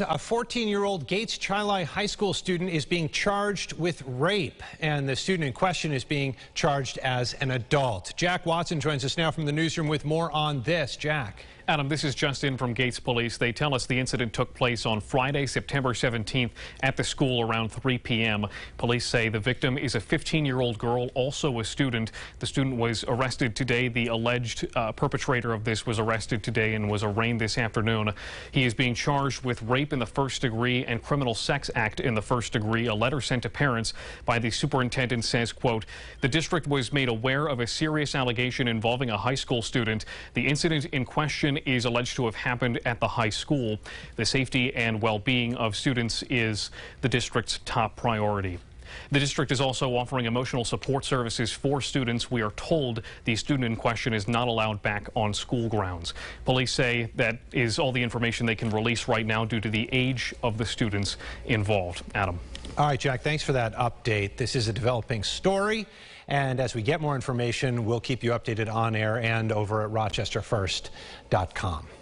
A 14-year-old Gates Chili High School student is being charged with rape, and the student in question is being charged as an adult. Jack Watson joins us now from the newsroom with more on this. Jack. Adam, this is Justin from Gates Police. They tell us the incident took place on Friday, September 17th at the school around 3 p.m. Police say the victim is a 15-year-old girl, also a student. The student was arrested today. The alleged uh, perpetrator of this was arrested today and was arraigned this afternoon. He is being charged with rape in the first degree and criminal sex act in the first degree. A letter sent to parents by the superintendent says, quote, the district was made aware of a serious allegation involving a high school student. The incident in question is alleged to have happened at the high school. The safety and well-being of students is the district's top priority. The district is also offering emotional support services for students. We are told the student in question is not allowed back on school grounds. Police say that is all the information they can release right now due to the age of the students involved. Adam. All right, Jack, thanks for that update. This is a developing story. And as we get more information, we'll keep you updated on air and over at rochesterfirst.com.